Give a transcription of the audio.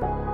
Bye.